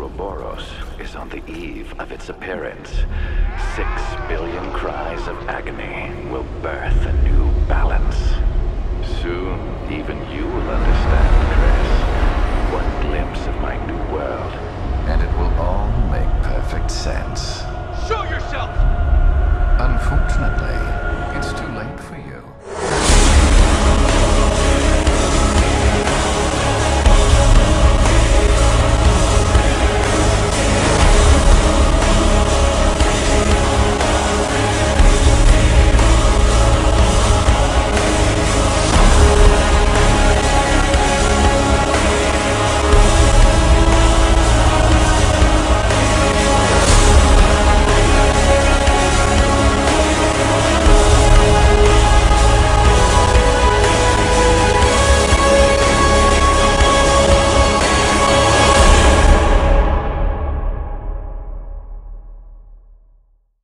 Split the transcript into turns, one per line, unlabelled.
Ouroboros is on the eve of its appearance. Six billion cries of agony will birth a new balance. Soon, even you will understand, Chris. One glimpse of my new world. And it will all make perfect sense. Show yourself!